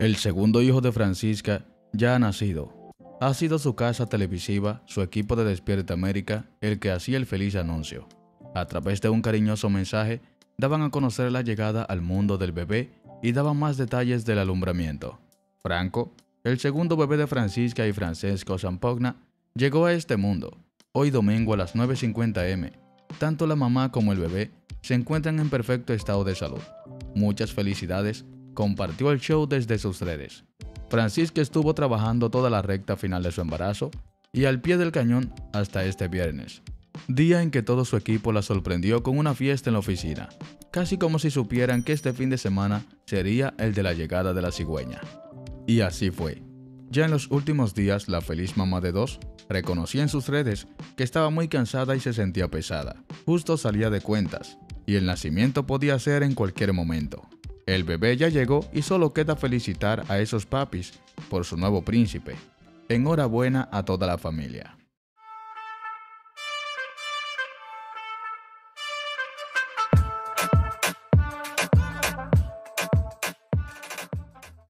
El segundo hijo de Francisca ya ha nacido. Ha sido su casa televisiva, su equipo de Despierta América, el que hacía el feliz anuncio. A través de un cariñoso mensaje, daban a conocer la llegada al mundo del bebé y daban más detalles del alumbramiento. Franco, el segundo bebé de Francisca y Francesco Zampogna, llegó a este mundo, hoy domingo a las 9.50 m. Tanto la mamá como el bebé se encuentran en perfecto estado de salud. Muchas felicidades, compartió el show desde sus redes. Francisca estuvo trabajando toda la recta final de su embarazo y al pie del cañón hasta este viernes, día en que todo su equipo la sorprendió con una fiesta en la oficina, casi como si supieran que este fin de semana sería el de la llegada de la cigüeña. Y así fue. Ya en los últimos días, la feliz mamá de dos reconocía en sus redes que estaba muy cansada y se sentía pesada. Justo salía de cuentas, y el nacimiento podía ser en cualquier momento. El bebé ya llegó y solo queda felicitar a esos papis por su nuevo príncipe. Enhorabuena a toda la familia.